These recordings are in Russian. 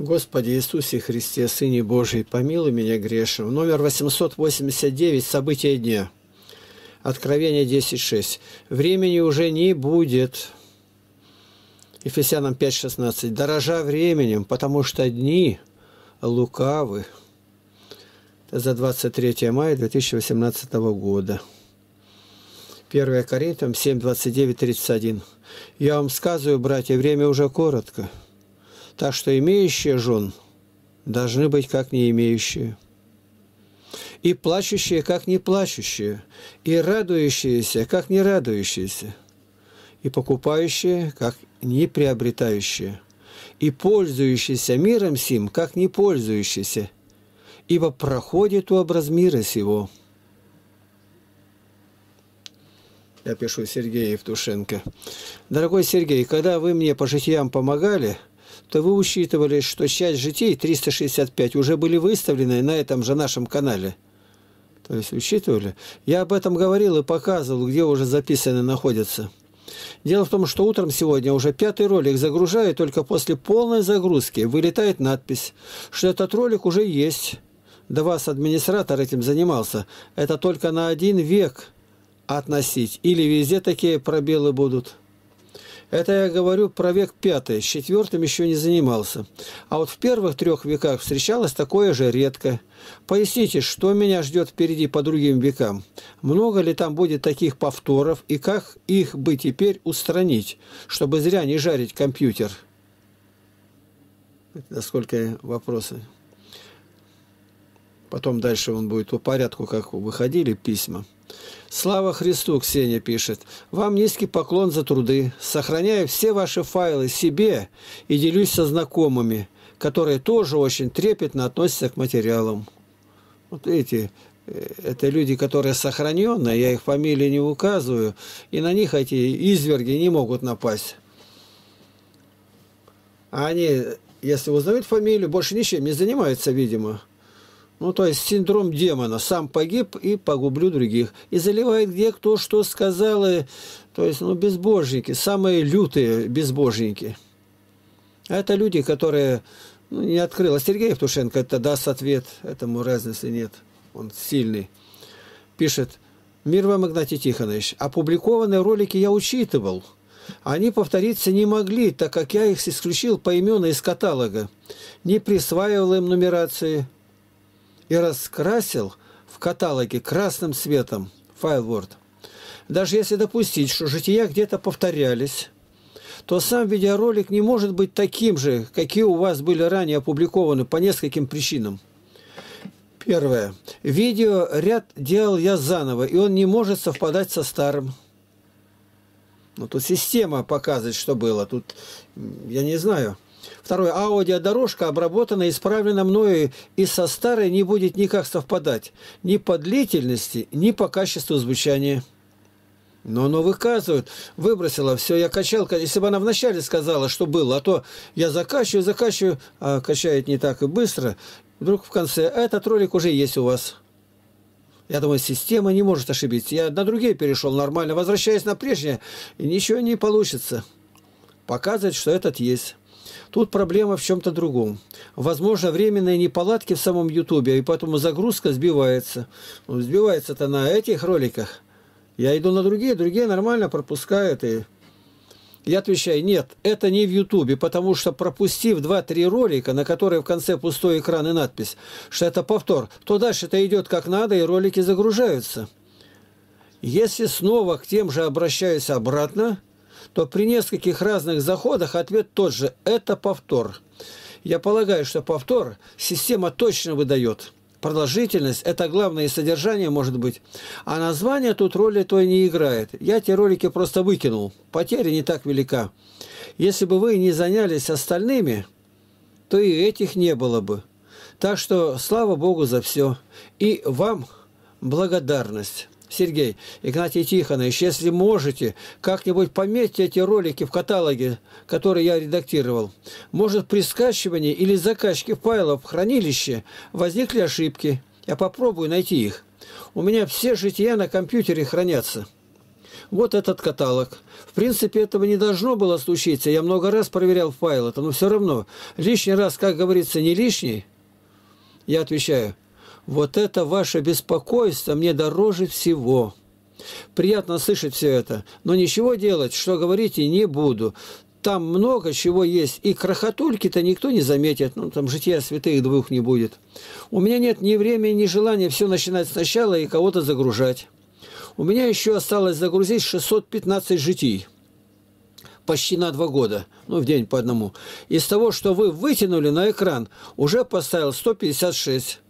Господи Иисусе Христе, Сыне Божий, помилуй меня грешным. Номер 889. События дня. Откровение 10.6. Времени уже не будет. Ефесянам 5.16. Дорожа временем, потому что дни лукавы. Это за 23 мая 2018 года. 1 Коринфянам 7, 29, 31. «Я вам сказываю, братья, время уже коротко». Так что имеющие жен должны быть как не имеющие. И плачущие, как не плачущие. И радующиеся, как не радующиеся. И покупающие, как не приобретающие. И пользующиеся миром сим, как не пользующиеся. Ибо проходит образ мира сего. Я пишу Сергею Евтушенко. Дорогой Сергей, когда вы мне по житиям помогали – то вы учитывали, что часть житий 365 уже были выставлены на этом же нашем канале. То есть учитывали? Я об этом говорил и показывал, где уже записаны находятся. Дело в том, что утром сегодня уже пятый ролик загружаю, только после полной загрузки вылетает надпись, что этот ролик уже есть. До вас администратор этим занимался. Это только на один век относить. Или везде такие пробелы будут. Это я говорю про век пятый, четвертым еще не занимался. А вот в первых трех веках встречалось такое же редко. Поясните, что меня ждет впереди по другим векам? Много ли там будет таких повторов и как их бы теперь устранить, чтобы зря не жарить компьютер? Насколько вопросы? Потом дальше он будет по порядку, как выходили письма. Слава Христу, Ксения пишет. Вам низкий поклон за труды. Сохраняю все ваши файлы себе и делюсь со знакомыми, которые тоже очень трепетно относятся к материалам. Вот эти, э, это люди, которые сохраненные, я их фамилии не указываю, и на них эти изверги не могут напасть. А они, если узнают фамилию, больше ничем не занимаются, видимо. Ну, то есть синдром демона. Сам погиб и погублю других. И заливает где кто что сказал. И, то есть, ну, безбожники. Самые лютые безбожники. А это люди, которые ну, не открыл. А Сергей Евтушенко это даст ответ. Этому разницы нет. Он сильный. Пишет. Мир вам, Игнатий Тихонович. Опубликованные ролики я учитывал. Они повториться не могли, так как я их исключил поименно из каталога. Не присваивал им нумерации и раскрасил в каталоге красным цветом файл Word. Даже если допустить, что жития где-то повторялись, то сам видеоролик не может быть таким же, какие у вас были ранее опубликованы по нескольким причинам. Первое. Видео ряд делал я заново, и он не может совпадать со старым. Ну, тут система показывает, что было. Тут, я не знаю. Второе. Аудиодорожка обработана и исправлена мною и со старой не будет никак совпадать. Ни по длительности, ни по качеству звучания. Но оно выказывает, выбросила все, я качал, если бы она вначале сказала, что было, а то я закачиваю, закачиваю, а качает не так и быстро, вдруг в конце, этот ролик уже есть у вас. Я думаю, система не может ошибиться. Я на другие перешел нормально, возвращаясь на прежнее, ничего не получится. Показывать, что этот есть. Тут проблема в чем-то другом. Возможно, временные неполадки в самом Ютубе, и поэтому загрузка сбивается. Ну, сбивается-то на этих роликах. Я иду на другие, другие нормально пропускают. И я отвечаю, нет, это не в Ютубе, потому что пропустив 2-3 ролика, на которые в конце пустой экран и надпись, что это повтор, то дальше это идет как надо, и ролики загружаются. Если снова к тем же обращаюсь обратно, то при нескольких разных заходах ответ тот же – это повтор. Я полагаю, что повтор система точно выдает. Продолжительность – это главное, содержание может быть. А название тут роли той не играет. Я эти ролики просто выкинул. Потеря не так велика. Если бы вы не занялись остальными, то и этих не было бы. Так что слава Богу за все. И вам благодарность. Сергей, Игнатий Тихонович, если можете, как-нибудь пометьте эти ролики в каталоге, который я редактировал. Может, при скачивании или закачке файлов в хранилище возникли ошибки. Я попробую найти их. У меня все жития на компьютере хранятся. Вот этот каталог. В принципе, этого не должно было случиться. Я много раз проверял файл это, но все равно. Лишний раз, как говорится, не лишний. Я отвечаю, вот это ваше беспокойство мне дороже всего. Приятно слышать все это, но ничего делать, что говорите, не буду. Там много чего есть, и крохотульки-то никто не заметит, ну, там жития святых двух не будет. У меня нет ни времени, ни желания все начинать сначала и кого-то загружать. У меня еще осталось загрузить 615 житий почти на два года, ну, в день по одному. Из того, что вы вытянули на экран, уже поставил 156.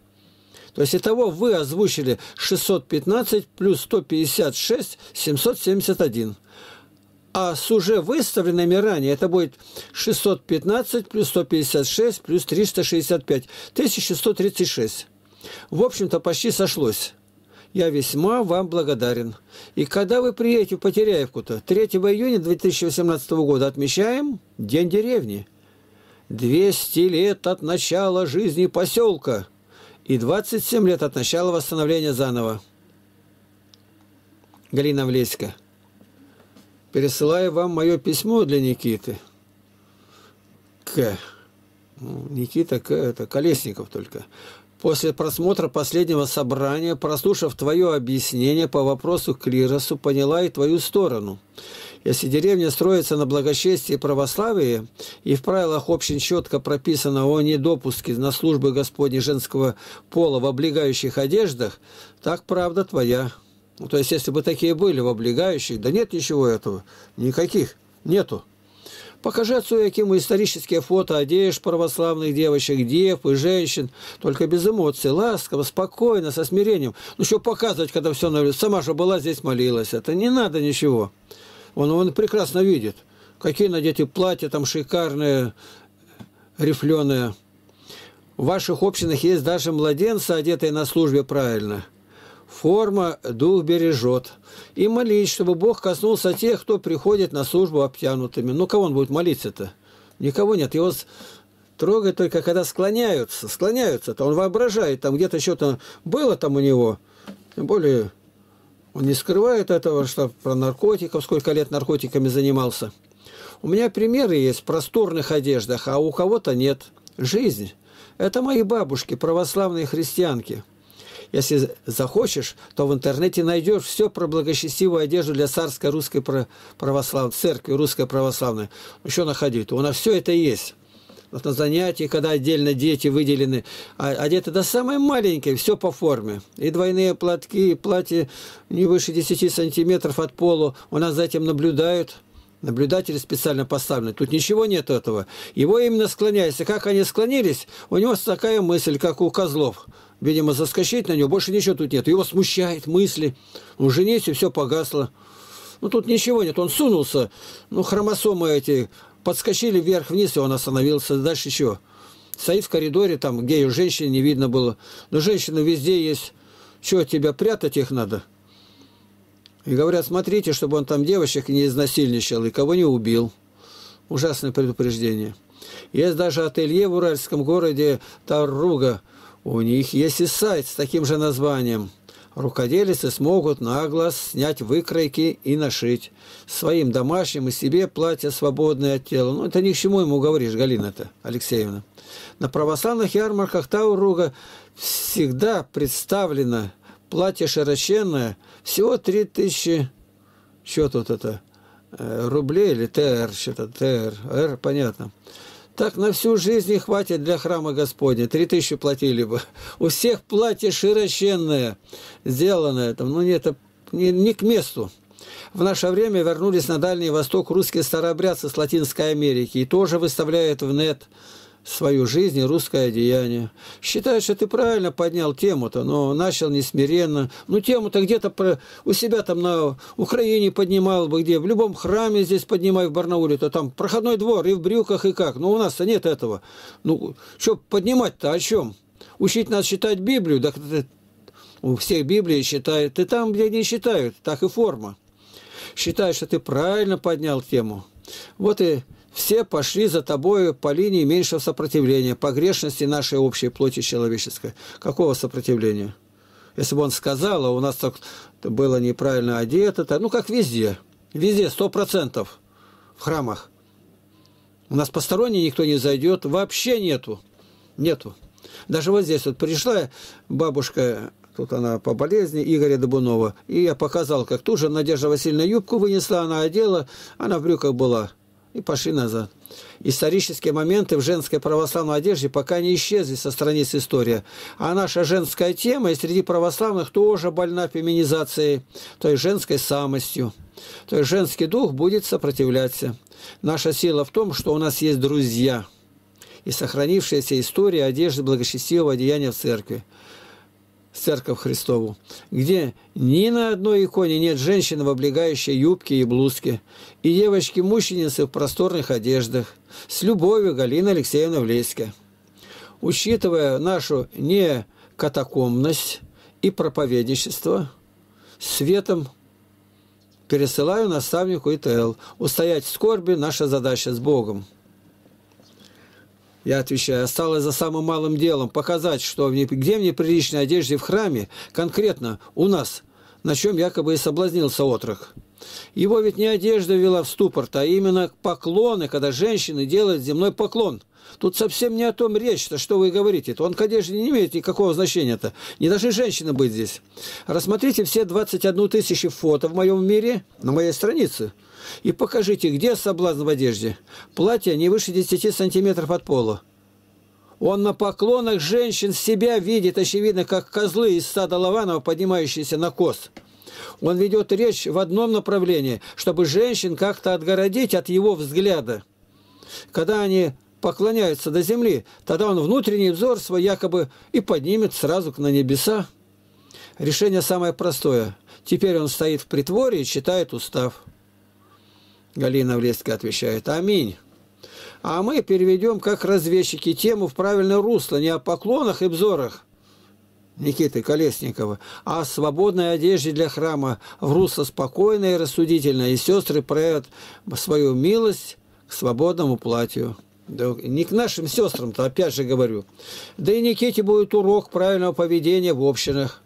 То есть, итого вы озвучили 615 плюс 156, 771. А с уже выставленными ранее это будет 615 плюс 156 плюс 365. 1136. В общем-то, почти сошлось. Я весьма вам благодарен. И когда вы приедете в Потеряевку-то, 3 июня 2018 года отмечаем День деревни. 200 лет от начала жизни поселка и 27 лет от начала восстановления заново. Галина Влеська. Пересылаю вам мое письмо для Никиты. К. Ну, Никита К. Это Колесников только. После просмотра последнего собрания, прослушав твое объяснение по вопросу клиросу, поняла и твою сторону. Если деревня строится на благочестии православии, и в правилах общин четко прописано о недопуске на службы Господней женского пола в облегающих одеждах, так правда твоя. Ну, то есть, если бы такие были в облегающих, да нет ничего этого, никаких, нету. Покажи отцу Якиму исторические фото одежд православных девочек, дев и женщин, только без эмоций, ласково, спокойно, со смирением. Ну, что показывать, когда все на Сама же была здесь, молилась. Это не надо ничего. Он, он прекрасно видит, какие надеты платья там шикарные, рифленые. В ваших общинах есть даже младенцы, одетые на службе правильно – Форма дух бережет. И молить, чтобы Бог коснулся тех, кто приходит на службу обтянутыми. Ну, кого он будет молиться-то? Никого нет. Его трогает только когда склоняются. Склоняются-то. Он воображает, там где-то что-то было там у него. Тем более, он не скрывает этого, что про наркотиков, сколько лет наркотиками занимался. У меня примеры есть в просторных одеждах, а у кого-то нет. Жизнь. Это мои бабушки, православные христианки. Если захочешь, то в интернете найдешь все про благочестивую одежду для царской русской православной, церкви русской православной. Еще находить. У нас все это есть. Вот на занятии, когда отдельно дети выделены, а одеты до самой маленькой, все по форме. И двойные платки, и платья не выше 10 сантиметров от полу. У нас за этим наблюдают. Наблюдатели специально поставлены. Тут ничего нет этого. Его именно склоняется. Как они склонились, у него такая мысль, как у козлов видимо, заскочить на него, больше ничего тут нет. Его смущает мысли. Он женится, все погасло. Ну, тут ничего нет. Он сунулся. Ну, хромосомы эти подскочили вверх-вниз, и он остановился. Дальше еще. Стоит в коридоре, там, ее женщины не видно было. Но женщины везде есть. Что, тебя прятать их надо? И говорят, смотрите, чтобы он там девочек не изнасильничал и кого не убил. Ужасное предупреждение. Есть даже ателье в уральском городе Таруга, у них есть и сайт с таким же названием. Рукоделицы смогут на глаз снять выкройки и нашить. Своим домашним и себе платье свободное от тела. Ну, это ни к чему ему говоришь, Галина-то, Алексеевна. На православных ярмарках Тауруга всегда представлено платье широченное, всего 3000, что тут это, э, рублей или ТР, что-то ТР, Р, понятно. Так на всю жизнь не хватит для храма Господня. Три тысячи платили бы. У всех платье широченное, сделанное. Там, ну, это не, не к месту. В наше время вернулись на Дальний Восток русские старообрядцы с Латинской Америки и тоже выставляют в нет свою жизнь и русское одеяние. Считаю, что ты правильно поднял тему-то, но начал несмиренно. Ну, тему-то где-то у себя там на Украине поднимал бы, где? В любом храме здесь поднимай в Барнауле, то там проходной двор и в брюках, и как. Но у нас-то нет этого. Ну, что поднимать-то о чем? Учить нас читать Библию, так у всех Библии считают. И там, где не считают, так и форма. Считаю, что ты правильно поднял тему. Вот и все пошли за тобою по линии меньшего сопротивления, погрешности нашей общей плоти человеческой. Какого сопротивления? Если бы он сказал, а у нас так было неправильно одето, ну как везде, везде, сто процентов в храмах. У нас посторонний никто не зайдет, вообще нету, нету. Даже вот здесь вот пришла бабушка, тут она по болезни, Игоря Добунова, и я показал, как тут же Надежда Васильевна юбку вынесла, она одела, она в брюках была, и пошли назад. Исторические моменты в женской православной одежде пока не исчезли со страниц истории. А наша женская тема и среди православных тоже больна феминизацией, то есть женской самостью. То есть женский дух будет сопротивляться. Наша сила в том, что у нас есть друзья и сохранившаяся история одежды благочестивого одеяния в церкви. Церковь Христову, где ни на одной иконе нет женщины в облегающей юбке и блузке, и девочки-мужчиницы в просторных одеждах, с любовью Галина Алексеевна Влеська. Учитывая нашу некатакомность и проповедничество, светом пересылаю наставнику ИТЛ. Устоять в скорби – наша задача с Богом. Я отвечаю, осталось за самым малым делом показать, что где в неприличной одежде в храме, конкретно у нас, на чем якобы и соблазнился отрок. Его ведь не одежда вела в ступор, а именно поклоны, когда женщины делают земной поклон. Тут совсем не о том речь-то, что вы говорите. Он к одежде не имеет никакого значения-то. Не должны женщины быть здесь. Рассмотрите все 21 тысячи фото в моем мире на моей странице. И покажите, где соблазн в одежде. Платье не выше 10 сантиметров от пола. Он на поклонах женщин себя видит, очевидно, как козлы из стада Лаванова, поднимающиеся на кост. Он ведет речь в одном направлении, чтобы женщин как-то отгородить от его взгляда. Когда они поклоняются до земли, тогда он внутренний взор свой якобы и поднимет сразу на небеса. Решение самое простое. Теперь он стоит в притворе и читает устав. Галина Влеска отвечает «Аминь». А мы переведем, как разведчики, тему в правильное русло, не о поклонах и взорах Никиты Колесникова, а о свободной одежде для храма в русло спокойное и рассудительное, и сестры проявят свою милость к свободному платью. Да, не к нашим сестрам-то, опять же говорю. Да и Никите будет урок правильного поведения в общинах.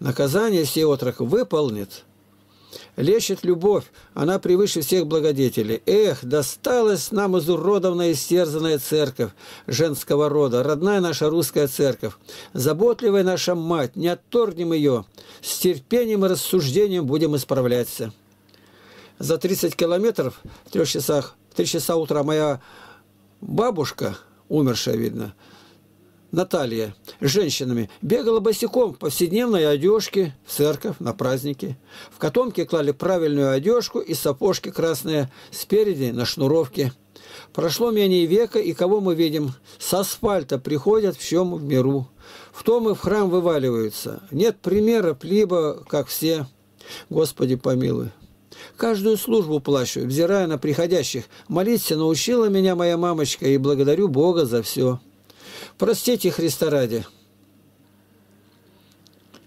Наказание сей отрок выполнит – Лечит любовь, она превыше всех благодетелей. Эх, досталась нам изуродованная и стерзанная церковь женского рода, родная наша русская церковь. Заботливая наша мать, не отторгнем ее, с терпением и рассуждением будем исправляться. За 30 километров, в трех часах, в три часа утра моя бабушка, умершая, видно, Наталья с женщинами бегала босиком в повседневной одежке в церковь на праздники. В котомке клали правильную одежку и сапожки красные спереди на шнуровке. Прошло менее века, и кого мы видим? С асфальта приходят в чем в миру. В том и в храм вываливаются. Нет примера, либо как все. Господи помилуй. Каждую службу плачу, взирая на приходящих. Молиться научила меня моя мамочка, и благодарю Бога за все. Простите Христа ради.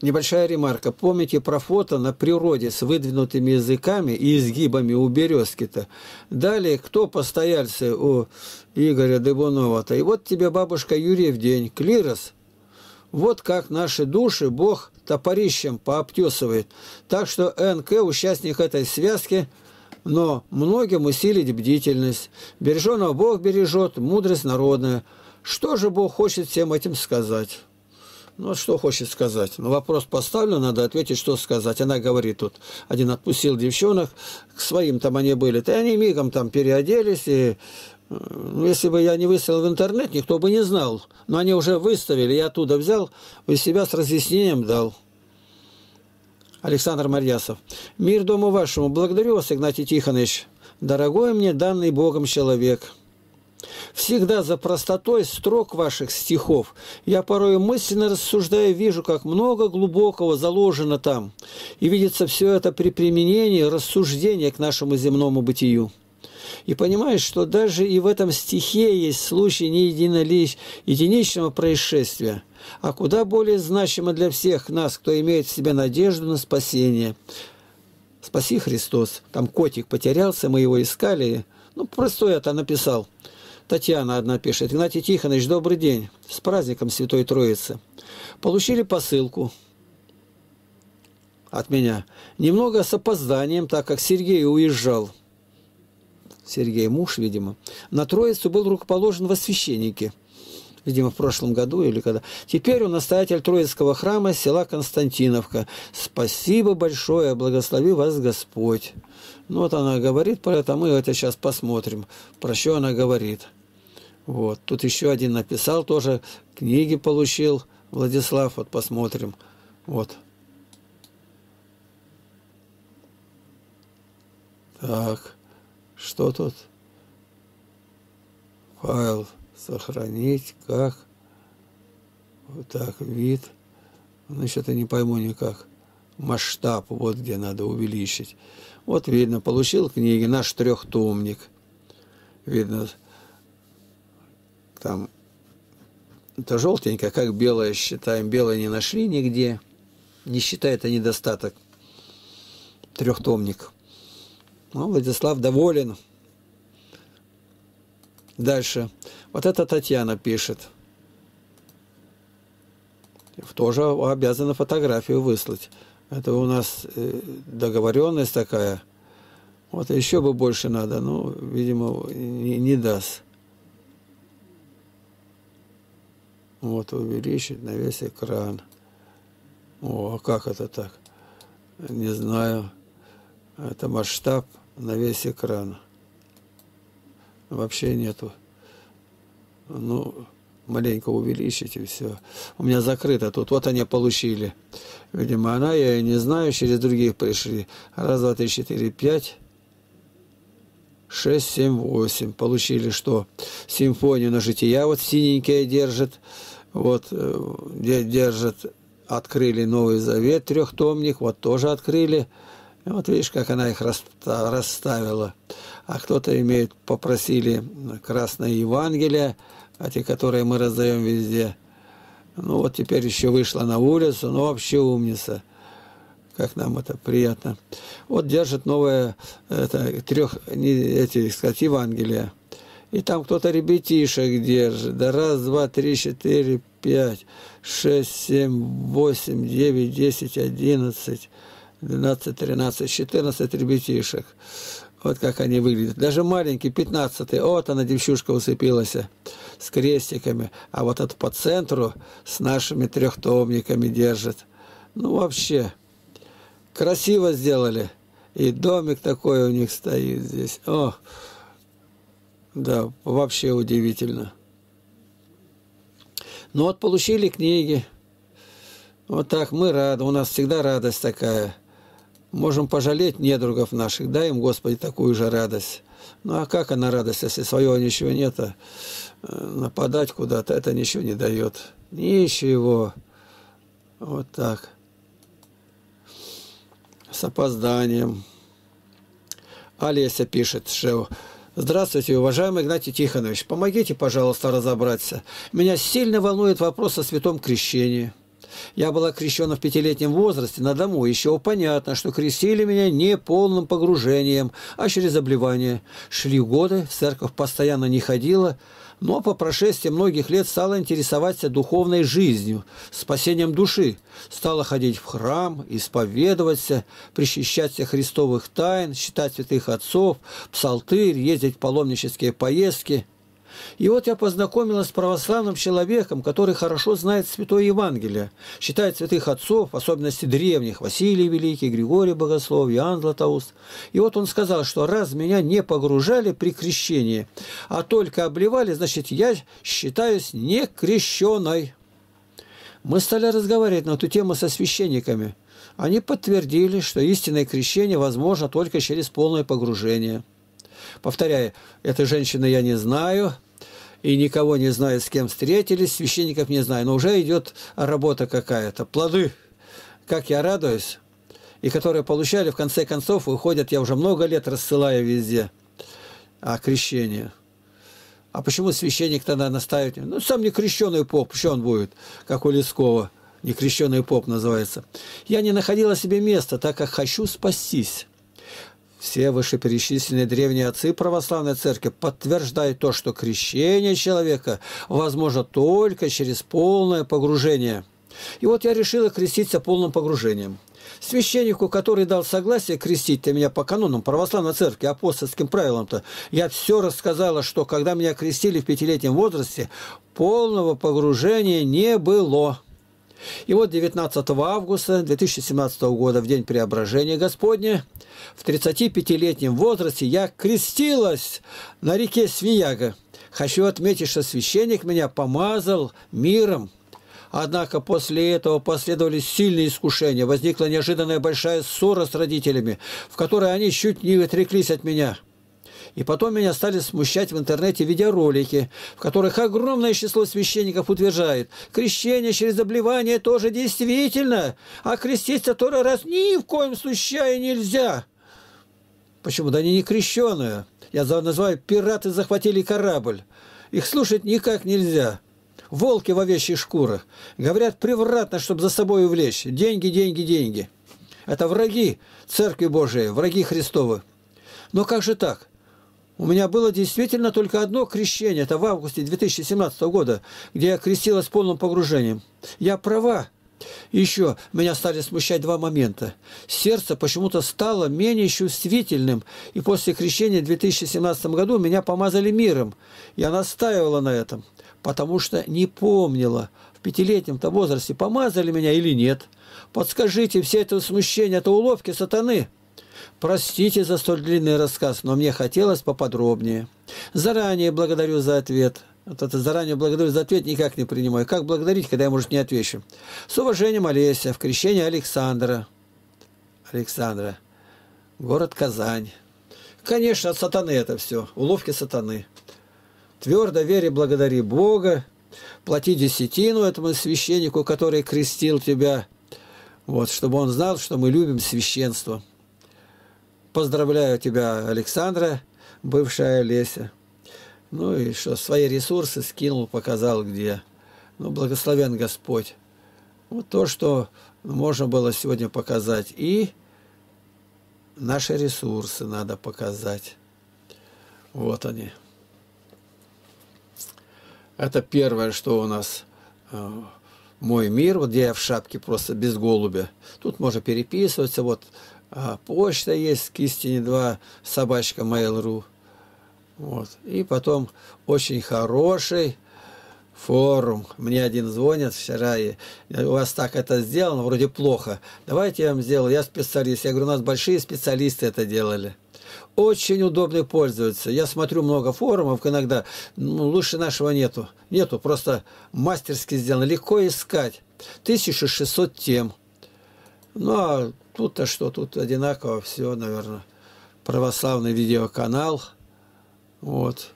Небольшая ремарка. Помните про фото на природе с выдвинутыми языками и изгибами у березки-то? Далее, кто постояльцы у Игоря Дыбунова-то? И вот тебе бабушка Юрий в день. Клирос. Вот как наши души Бог топорищем пообтесывает. Так что НК, участник этой связки, но многим усилить бдительность. Береженого Бог бережет, мудрость народная – что же Бог хочет всем этим сказать? Ну, что хочет сказать? Ну, вопрос поставлен, надо ответить, что сказать. Она говорит тут, один отпустил девчонок, к своим там они были, то они мигом там переоделись, и если бы я не выставил в интернет, никто бы не знал. Но они уже выставили, я оттуда взял, у себя с разъяснением дал. Александр Марьясов. Мир дому вашему. Благодарю вас, Игнатий Тихонович. Дорогой мне данный Богом человек. Всегда за простотой строк ваших стихов я порой мысленно рассуждая вижу, как много глубокого заложено там, и видится все это при применении рассуждения к нашему земному бытию. И понимаешь, что даже и в этом стихе есть случай не единолич, единичного происшествия, а куда более значимо для всех нас, кто имеет в себе надежду на спасение. Спаси Христос. Там котик потерялся, мы его искали. Ну, простой это написал – Татьяна одна пишет. Игнатий Тихонович, добрый день. С праздником Святой Троицы. Получили посылку. от меня. Немного с опозданием, так как Сергей уезжал. Сергей, муж, видимо. На Троицу был рукоположен во священнике. Видимо, в прошлом году или когда. Теперь он настоятель Троицкого храма села Константиновка. Спасибо большое, благослови вас Господь. Ну вот она говорит про это, мы это сейчас посмотрим, про что она говорит. Вот. Тут еще один написал тоже, книги получил Владислав, вот посмотрим. Вот. Так, что тут? Файл сохранить, как? Вот так, вид. Ну, что-то не пойму никак. Масштаб, вот где надо увеличить. Вот видно, получил книги, наш трехтомник. Видно, там это желтенькое, как белое считаем. Белое не нашли нигде. Не считай это недостаток. Трехтомник. Ну, Владислав доволен. Дальше. Вот это Татьяна пишет. Тоже обязана фотографию выслать. Это у нас э, договоренность такая. Вот еще бы больше надо, но, видимо, не, не даст. Вот увеличить на весь экран. О, а как это так? Не знаю. Это масштаб на весь экран. Вообще нету. Ну, маленько увеличить и все. У меня закрыто тут. Вот они получили. Видимо, она, я не знаю, через других пришли. Раз, два, три, четыре, пять. 6, 7, 8. Получили что? Симфонию на жития вот синенькая держит. Вот э, держит. Открыли Новый Завет, трехтомник. Вот тоже открыли. Вот видишь, как она их расставила. А кто-то имеет, попросили Красное Евангелие, эти, которые мы раздаем везде. Ну вот теперь еще вышла на улицу, ну вообще умница как нам это приятно. Вот держит новое, это, трех, не, эти, сказать, Евангелия. И там кто-то ребятишек держит. Да раз, два, три, четыре, пять, шесть, семь, восемь, девять, десять, одиннадцать, двенадцать, тринадцать, четырнадцать ребятишек. Вот как они выглядят. Даже маленький, пятнадцатый. Вот она, девчушка, усыпилась с крестиками. А вот это по центру с нашими трехтомниками держит. Ну, вообще, Красиво сделали. И домик такой у них стоит здесь. О, да, вообще удивительно. Ну вот получили книги. Вот так мы рады. У нас всегда радость такая. Можем пожалеть недругов наших. Дай им, Господи, такую же радость. Ну а как она радость, если своего ничего нет, а э, нападать куда-то, это ничего не дает. Ничего. Вот так с опозданием. Олеся пишет, что Здравствуйте, уважаемый Игнатий Тихонович. Помогите, пожалуйста, разобраться. Меня сильно волнует вопрос о святом крещении. Я была крещена в пятилетнем возрасте на дому. Еще понятно, что крестили меня не полным погружением, а через обливание. Шли годы, в церковь постоянно не ходила, но по прошествии многих лет стала интересоваться духовной жизнью, спасением души, стала ходить в храм, исповедоваться, причащаться христовых тайн, считать святых отцов, псалтырь, ездить в паломнические поездки – и вот я познакомилась с православным человеком, который хорошо знает Святое Евангелие, считает святых отцов, в особенности древних, Василий Великий, Григорий Богослов, Иоанн Златоуст. И вот он сказал, что раз меня не погружали при крещении, а только обливали, значит, я считаюсь некрещенной. Мы стали разговаривать на эту тему со священниками. Они подтвердили, что истинное крещение возможно только через полное погружение. Повторяю, этой женщины я не знаю, и никого не знаю, с кем встретились, священников не знаю, но уже идет работа какая-то. Плоды, как я радуюсь, и которые получали, в конце концов, выходят, я уже много лет рассылаю везде, а крещение. А почему священник тогда наставит? Ну, сам не крещеный поп, что он будет, как у Лескова, не крещеный поп называется. Я не находила себе места, так как хочу спастись. Все вышеперечисленные древние отцы православной церкви подтверждают то, что крещение человека возможно только через полное погружение. И вот я решила креститься полным погружением. Священнику, который дал согласие крестить ты меня по канонам православной церкви, апостольским правилам-то, я все рассказала, что когда меня крестили в пятилетнем возрасте, полного погружения не было. И вот 19 августа 2017 года, в день преображения Господня, в 35-летнем возрасте я крестилась на реке Свияга. Хочу отметить, что священник меня помазал миром. Однако после этого последовали сильные искушения. Возникла неожиданная большая ссора с родителями, в которой они чуть не отреклись от меня – и потом меня стали смущать в интернете видеоролики, в которых огромное число священников утверждает, крещение через обливание тоже действительно, а креститься второй раз ни в коем случае нельзя. Почему? Да они не крещеные. Я называю, пираты захватили корабль. Их слушать никак нельзя. Волки в овечьих шкурах. Говорят превратно, чтобы за собой увлечь. Деньги, деньги, деньги. Это враги Церкви Божией, враги Христовы. Но как же так? У меня было действительно только одно крещение, это в августе 2017 года, где я крестилась полным погружением. Я права. еще меня стали смущать два момента. Сердце почему-то стало менее чувствительным, и после крещения в 2017 году меня помазали миром. Я настаивала на этом, потому что не помнила, в пятилетнем-то возрасте помазали меня или нет. Подскажите, все это смущение, это уловки сатаны – Простите за столь длинный рассказ, но мне хотелось поподробнее. Заранее благодарю за ответ. Вот это заранее благодарю за ответ никак не принимаю. Как благодарить, когда я, может, не отвечу? С уважением, Олеся, в крещении Александра. Александра. Город Казань. Конечно, от сатаны это все. Уловки сатаны. Твердо вере благодари Бога. Плати десятину этому священнику, который крестил тебя. Вот, чтобы он знал, что мы любим священство. Поздравляю тебя, Александра, бывшая Леся. Ну и что, свои ресурсы скинул, показал где. Ну, благословен Господь. Вот то, что можно было сегодня показать. И наши ресурсы надо показать. Вот они. Это первое, что у нас э, мой мир, вот где я в шапке просто без голубя. Тут можно переписываться, вот почта есть к истине 2 собачка mail.ru. Вот. И потом очень хороший форум. Мне один звонит вчера, и у вас так это сделано, вроде плохо. Давайте я вам сделаю, я специалист. Я говорю, у нас большие специалисты это делали. Очень удобно пользоваться. Я смотрю много форумов, иногда ну, лучше нашего нету. Нету, просто мастерски сделано. Легко искать. 1600 тем. Ну, а Тут-то что, тут одинаково все, наверное. Православный видеоканал. Вот.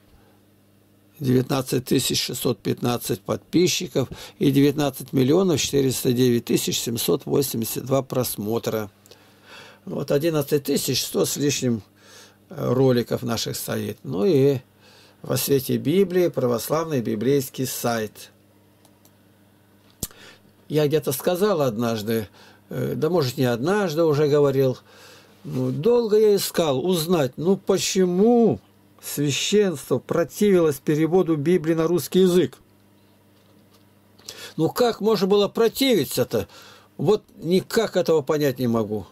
19 615 подписчиков и 19 миллионов 409 тысяч 782 просмотра. Вот 11 100 с лишним э, роликов наших стоит. Ну и во свете Библии православный библейский сайт. Я где-то сказал однажды, да может не однажды уже говорил, ну, долго я искал узнать, ну почему священство противилось переводу Библии на русский язык. Ну как можно было противиться-то? Вот никак этого понять не могу.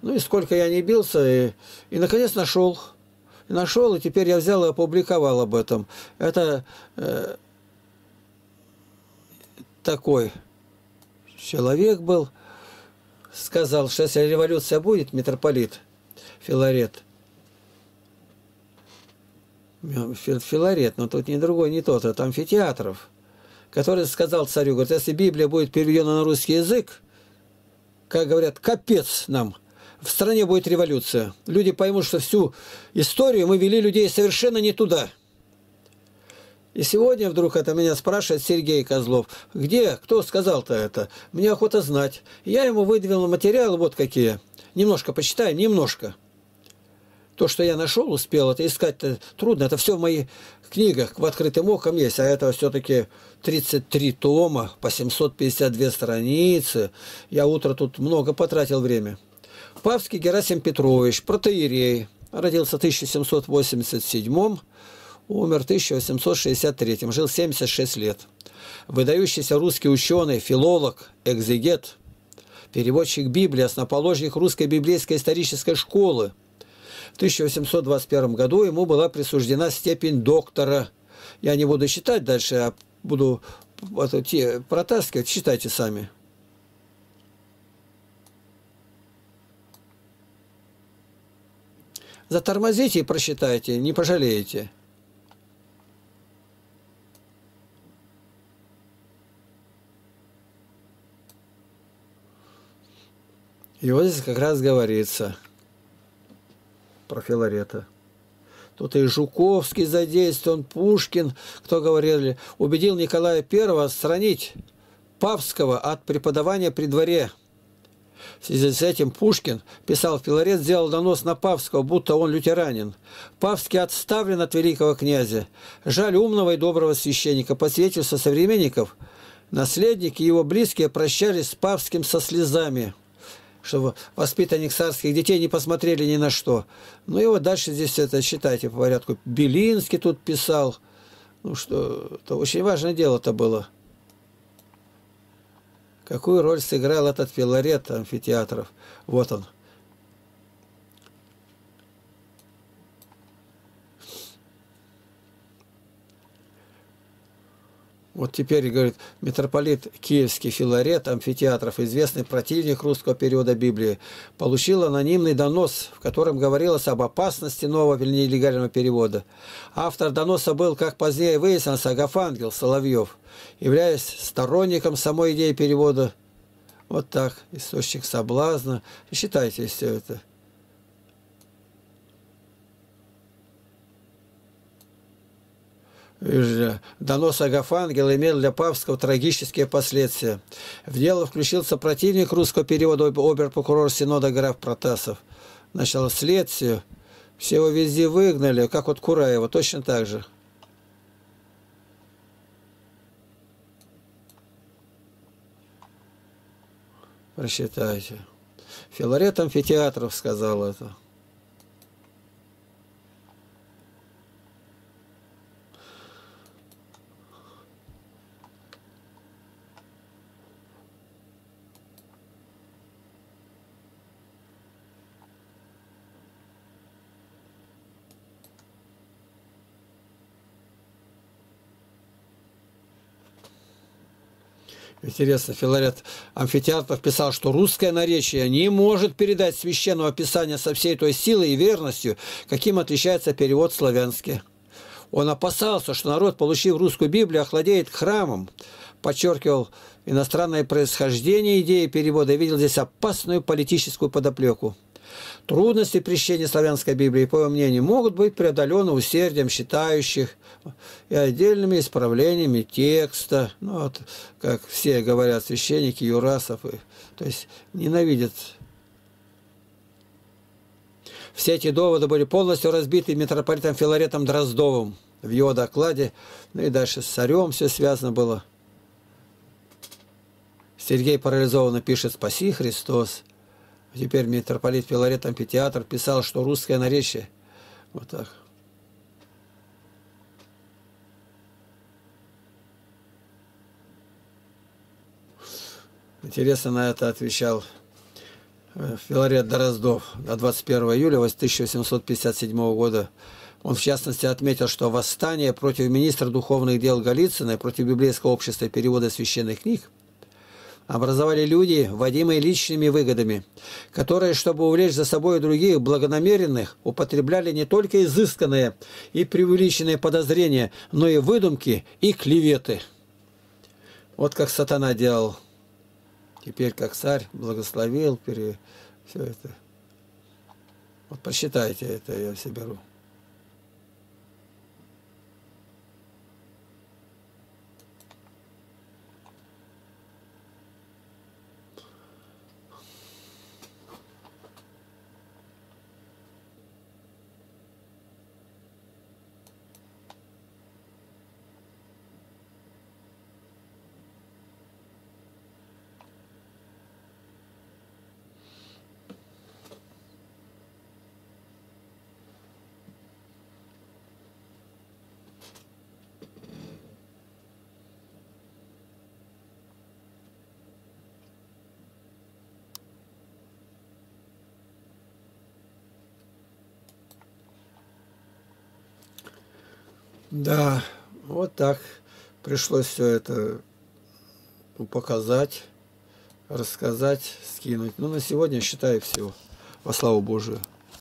Ну и сколько я не бился, и, и наконец нашел. Нашел, и теперь я взял и опубликовал об этом. Это э, такой человек был – сказал, что если революция будет, митрополит Филарет, Филарет, но тут не другой, не тот, это амфитеатров, который сказал царю, говорит, если Библия будет переведена на русский язык, как говорят, капец нам, в стране будет революция. Люди поймут, что всю историю мы вели людей совершенно не туда – и сегодня вдруг это меня спрашивает Сергей Козлов. Где? Кто сказал-то это? Мне охота знать. Я ему выдвинул материалы вот какие. Немножко почитаю, немножко. То, что я нашел, успел, это искать-то трудно. Это все в моих книгах в открытым оком есть. А это все-таки 33 тома по 752 страницы. Я утро тут много потратил время. Павский Герасим Петрович, протеерей, родился в 1787 умер в 1863 жил 76 лет. Выдающийся русский ученый, филолог, экзегет, переводчик Библии, основоположник русской библейской исторической школы. В 1821 году ему была присуждена степень доктора. Я не буду читать дальше, а буду протаскивать, читайте сами. Затормозите и прочитайте, не пожалеете. И вот здесь как раз говорится про Филарета. Тут и Жуковский задействован, Пушкин, кто говорили, убедил Николая I отстранить Павского от преподавания при дворе. В связи с этим Пушкин писал, Филарет сделал донос на Павского, будто он лютеранин. Павский отставлен от великого князя. Жаль умного и доброго священника, по свидетельству современников, наследники и его близкие прощались с Павским со слезами чтобы воспитанник царских детей не посмотрели ни на что. Ну и вот дальше здесь это считайте по порядку. Белинский тут писал. Ну что, это очень важное дело-то было. Какую роль сыграл этот Филарет амфитеатров? Вот он. Вот теперь, говорит, митрополит Киевский Филарет, амфитеатров, известный противник русского периода Библии, получил анонимный донос, в котором говорилось об опасности нового нелегального перевода. Автор доноса был, как позднее выяснилось, Агафангел Соловьев, являясь сторонником самой идеи перевода. Вот так, источник соблазна. Считайте все это. Донос Агафангела имел для Павского трагические последствия. В дело включился противник русского перевода обер-прокурор Синода граф Протасов. Начало следствие. Все его везде выгнали, как вот Кураева, точно так же. Просчитайте. Филарет амфитеатров сказал это. Интересно, Филарет Амфитеатров писал, что русское наречие не может передать священного писания со всей той силой и верностью, каким отличается перевод славянский. Он опасался, что народ, получив русскую Библию, охладеет храмом, подчеркивал иностранное происхождение идеи перевода и видел здесь опасную политическую подоплеку. Трудности при чтении славянской Библии, по его мнению, могут быть преодолены усердием считающих и отдельными исправлениями текста. Ну, вот, как все говорят, священники, юрасов, то есть ненавидят. Все эти доводы были полностью разбиты митрополитом Филаретом Дроздовым в его докладе. Ну и дальше с царем все связано было. Сергей парализованно пишет «Спаси Христос». Теперь митрополит Филарет Амфитеатр писал, что русское наречие. Вот так. Интересно на это отвечал э, Филарет Дороздов на 21 июля 1857 года. Он, в частности, отметил, что восстание против министра духовных дел Голицына, против библейского общества и перевода священных книг – образовали люди, вводимые личными выгодами, которые, чтобы увлечь за собой других благонамеренных, употребляли не только изысканные и преувеличенные подозрения, но и выдумки и клеветы. Вот как сатана делал. Теперь как царь благословил, пере... все это. Вот посчитайте это, я все беру. Да, вот так пришлось все это ну, показать, рассказать, скинуть. Ну, на сегодня, считаю, все. Во славу Божию.